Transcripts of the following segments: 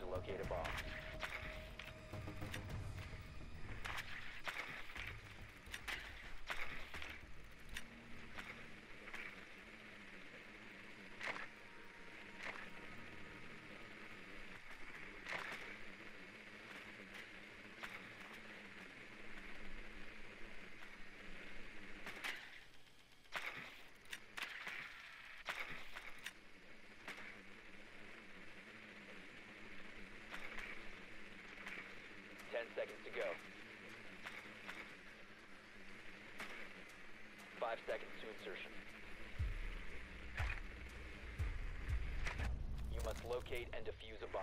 to locate a bomb. Ten seconds to go. Five seconds to insertion. You must locate and defuse a bomb.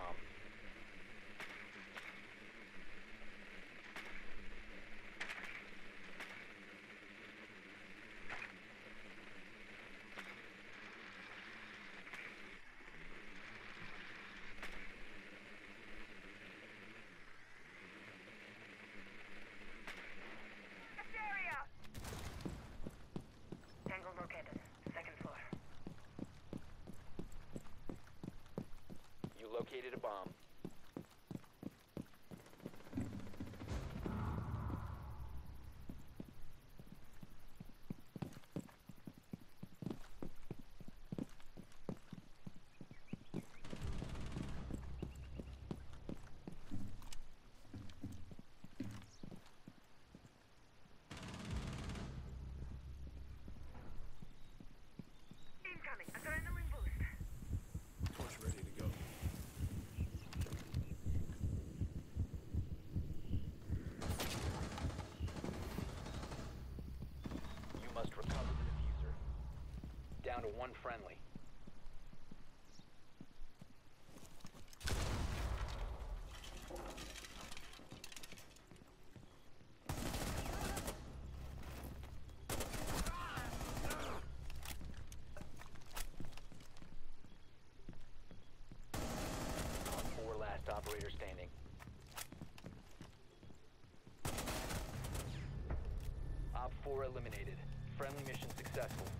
Located a bomb. Down to one friendly. Four last operator standing. Op 4 eliminated. Friendly mission successful.